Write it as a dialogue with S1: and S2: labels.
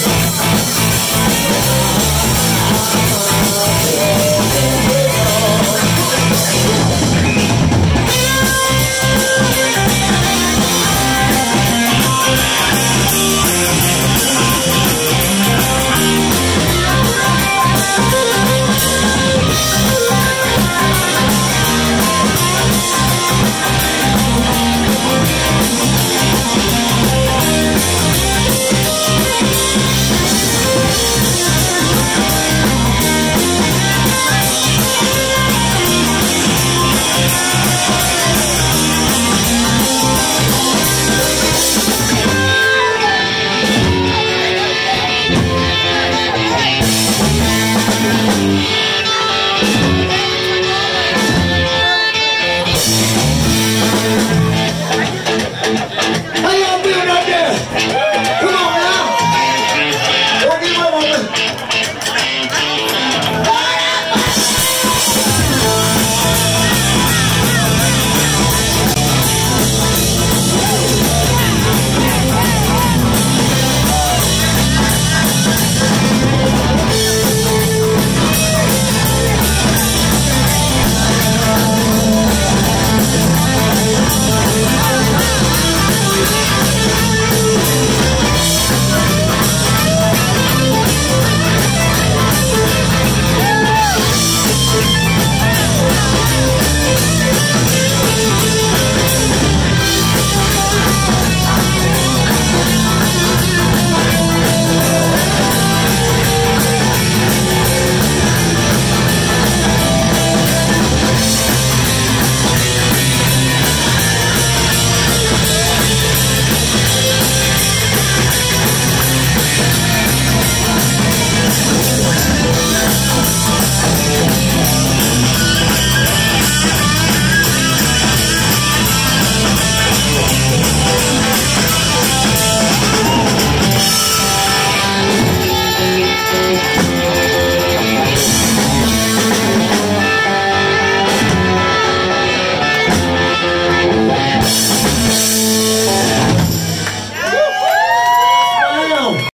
S1: Oh,